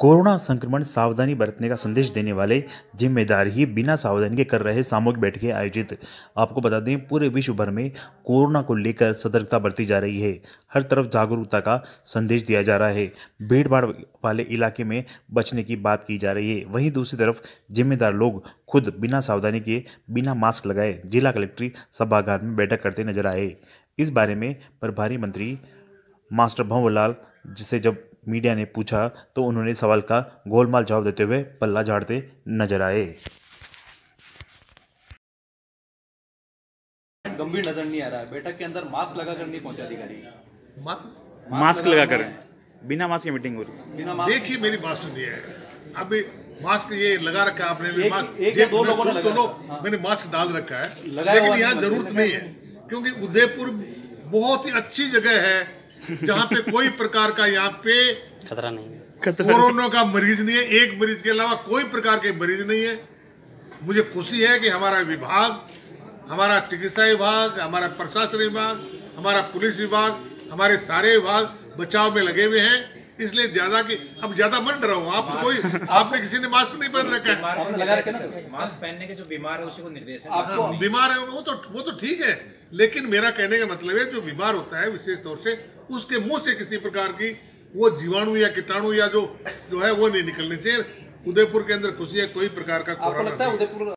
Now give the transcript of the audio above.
Corona संक्रमण सावधानी बरतने का संदेश देने वाले जिम्मेदार ही बिना सावधानी के कर रहे सामूहिक बैठकें आयोजित। आपको बता दें, पूरे विश्व भर में कोरोना को लेकर सतर्कता बरती जा रही है। हर तरफ़ जागरूकता का संदेश दिया जा रहा है। भीड़ भाड़ वाले इलाके में बचने की बात की जा रही है। वहीं दूसरी तरफ़ जिम्मेदार लोग खुद बिना सावधानी के, बिना मास्क लगाए जिला कलेक्ट्री सभागार में बैठक करते नज़र आए। इस बारे में प्रभारी मंत्री मास्टर भंवरलाल, जिसे जब मीडिया ने पूछा तो उन्होंने सवाल का गोलमाल जवाब देते हुए पल्ला झाड़ते नज़र आए। गंभीर नज़र नहीं आ रहा है। बैठक के अंदर मास्क लगाकर नहीं पहुँचा अधिकारी। मत मास्क लगा कर बिना मास्क की मीटिंग हो रही बिना मास्क देखिए मेरी बात सुनिए। अभी मास्क ये लगा रखा है आपने एक- मास्क एक दो लोगों ने तो लगा लो रखा मैंने मास्क डाल रखा है। लेकिन यहाँ ज़रूरत नहीं है क्योंकि उदयपुर बहुत ही अच्छी जगह है। जहाँ पे कोई प्रकार का यहाँ पे खतरा नहीं है। कोरोना का मरीज़ नहीं है एक मरीज़ के अलावा कोई प्रकार के मरीज़ नहीं है। मुझे खुशी है कि हमारा विभाग हमारा चिकित्सा विभाग हमारा प्रशासन विभाग हमारा पुलिस विभाग हमारे सारे विभाग बचाव में लगे हुए हैं। इसलिए ज़्यादा की अब ज़्यादा मत डरो आप तो कोई आपने किसी ने मास्क नहीं पहन रखा है। मास्क पहनने के जो बीमार है उसी को निर्देश है। आपको हाँ, बीमार है वो तो वो तो ठीक है लेकिन मेरा कहने का मतलब है जो बीमार होता है विशेष तौर से उसके मुँह से किसी प्रकार की वो जीवाणु या कीटाणु या जो जो है वो नहीं निकलने चाहिए। उदयपुर के अंदर खुशी है कोई प्रकार का आपको कोरोना